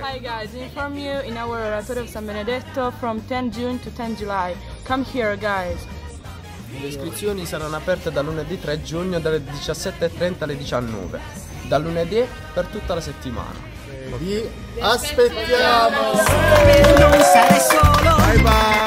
Uh, Oratorio San Benedetto from 10 June to 10 July. Come here, guys. Le iscrizioni saranno aperte da lunedì 3 giugno dalle 17.30 alle 19, da lunedì per tutta la settimana. Vi aspettiamo! Non solo Bye bye!